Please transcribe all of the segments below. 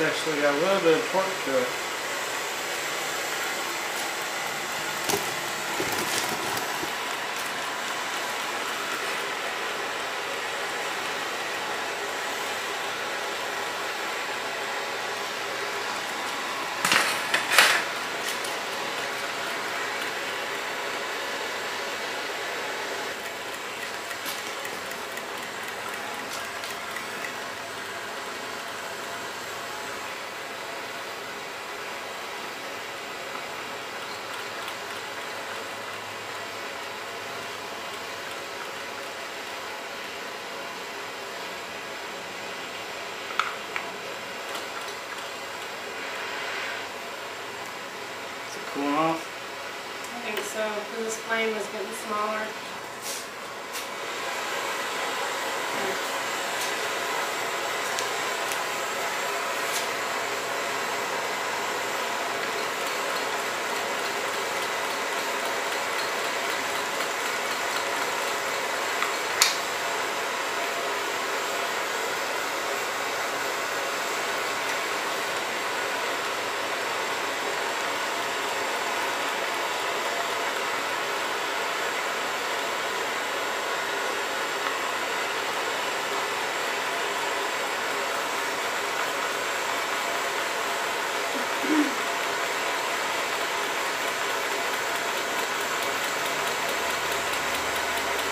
actually got a little bit of torque to it. Cooling off? I think so, because this flame was getting smaller.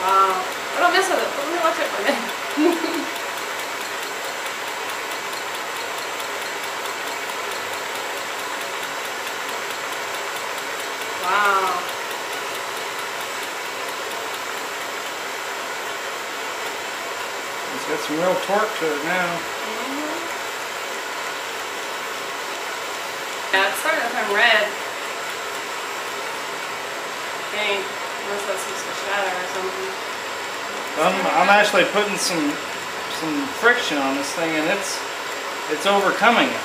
Wow. I don't mess with it. Let me watch it for a minute. wow. It's got some real torque to it now. Yeah, it's starting to turn red. Dang. Unless that's just a shadow or something. I'm, I'm actually putting some some friction on this thing and it's it's overcoming it.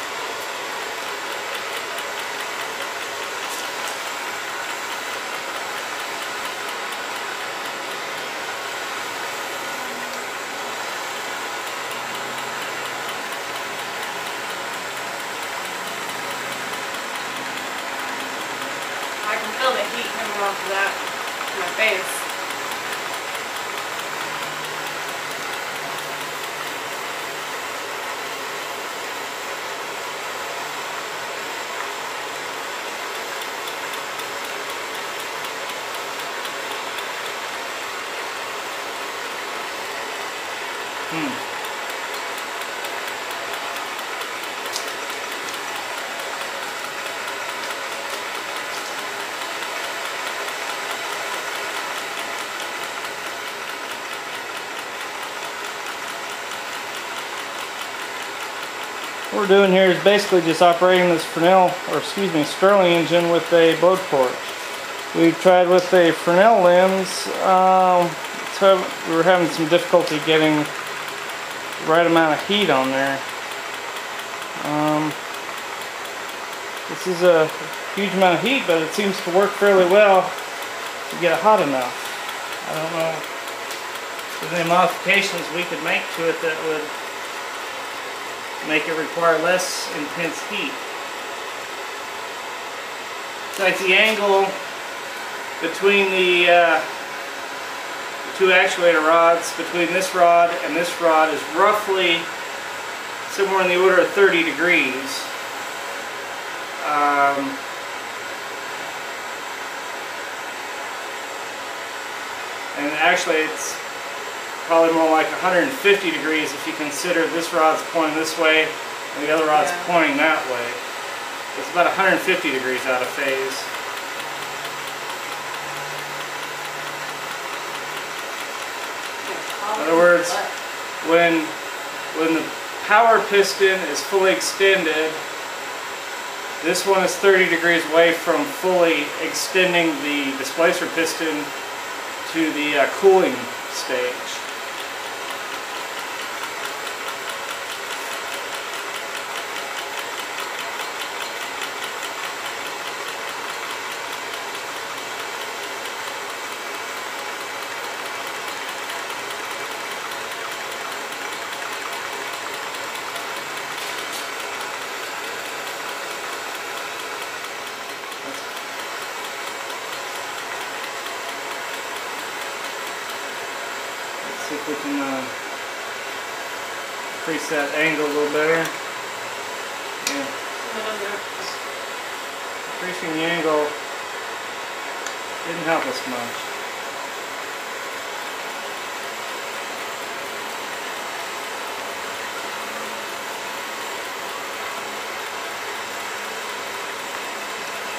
I can feel the heat coming off of that my face. What we're doing here is basically just operating this Fresnel, or excuse me, Stirling engine with a blowed torch. We tried with a Fresnel lens, um, so we were having some difficulty getting the right amount of heat on there. Um, this is a huge amount of heat, but it seems to work fairly well to get it hot enough. I don't know if any modifications we could make to it that would make it require less intense heat. Besides the angle between the uh, two actuator rods, between this rod and this rod is roughly somewhere in the order of 30 degrees. Um, and actually it's probably more like 150 degrees if you consider this rod's pointing this way and the other rod's Yeah. pointing that way. It's about 150 degrees out of phase. In other words, when when the power piston is fully extended, this one is 30 degrees away from fully extending the displacer piston to the uh, cooling stage. We can uh, increase that angle a little better. Yeah, Put it under. increasing the angle didn't help us much.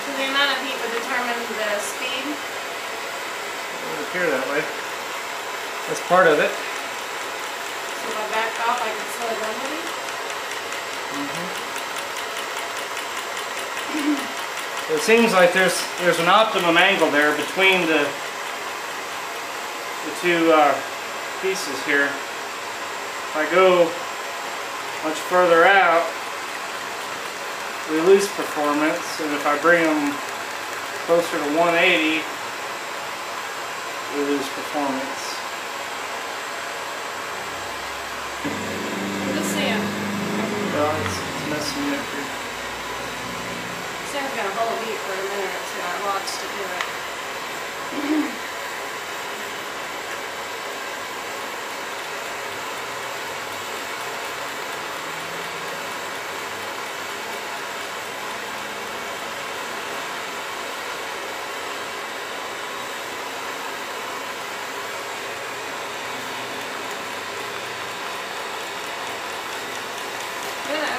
So the amount of heat would determine the speed. It would appear that way. That's part of it. So if I back off, I can slow it down maybe. It seems like there's there's an optimum angle there between the the two uh, pieces here. If I go much further out, we lose performance, and if I bring them closer to 180, we lose performance. I'm just saying. Well, it's, it's messing me up here. Sam's gonna hold heat for a minute or two. I watched it do it.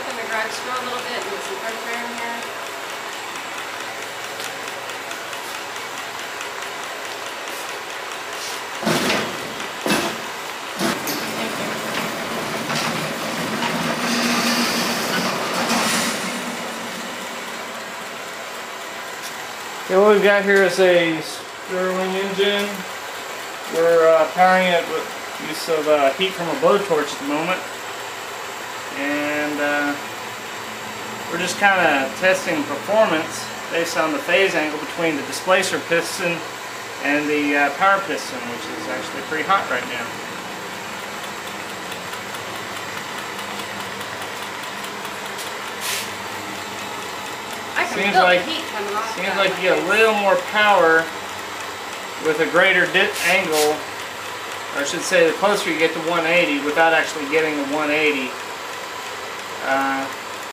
I'm garage door a little bit and get some air in here. Okay, what we've got here is a Stirling engine. We're uh, powering it with use of uh, heat from a blowtorch at the moment. And uh, we're just kind of testing performance based on the phase angle between the displacer piston and the uh, power piston, which is actually pretty hot right now. I can Seems feel like- the heat coming off. Seems like you get a little more power with a greater dip angle, or I should say the closer you get to 180 without actually getting the 180. Uh,